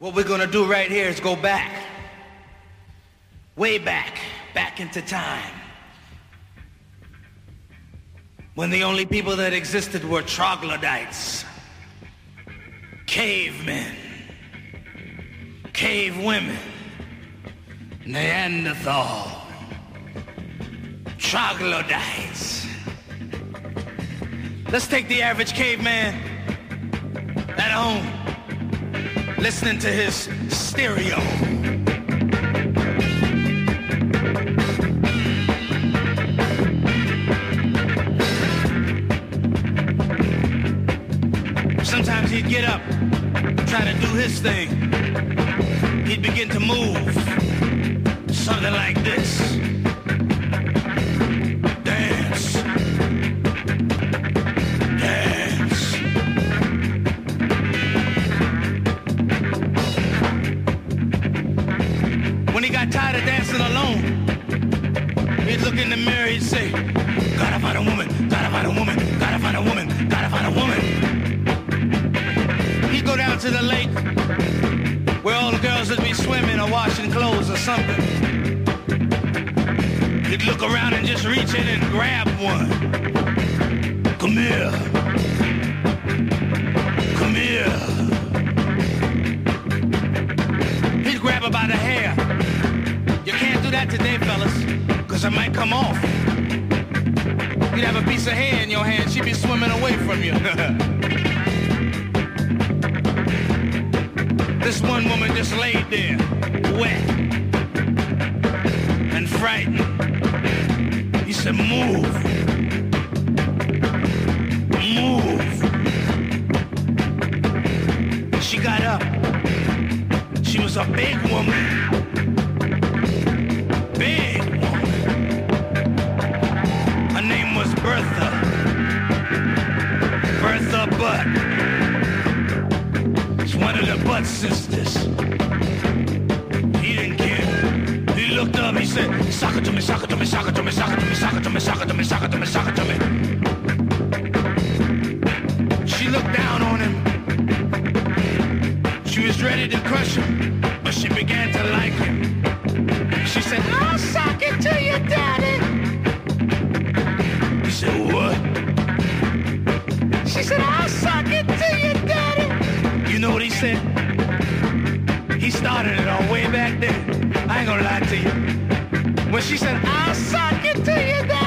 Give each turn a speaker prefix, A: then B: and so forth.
A: What we're gonna do right here is go back. Way back. Back into time. When the only people that existed were troglodytes. Cavemen. Cave women. Neanderthal. Troglodytes. Let's take the average caveman at home listening to his stereo. Sometimes he'd get up, try to do his thing. He'd begin to move. Something like this. Tired of dancing alone, he'd look in the mirror, he'd say, Gotta find a woman, gotta find a woman, gotta find a woman, gotta find a woman. He'd go down to the lake where all the girls would be swimming or washing clothes or something. He'd look around and just reach in and grab one. Come here. Come here. He'd grab her by the hair. You can't today, fellas, because it might come off. You'd have a piece of hair in your hand, she'd be swimming away from you. this one woman just laid there, wet and frightened. He said, move. Move. She got up. She was a big woman. Big woman. Her name was Bertha. Bertha Butt. It's one of the Butt sisters. He didn't care. He looked up, he said, Sock it to me, sock it to me, sock it to me, sock it to me, sock it to me, sock it to me, sock it to me, sock it to me. She looked down on him. She was ready to crush him, but she began to like him. She said, said? He started it all way back then. I ain't gonna lie to you. When she said, I'll sock it to you, said,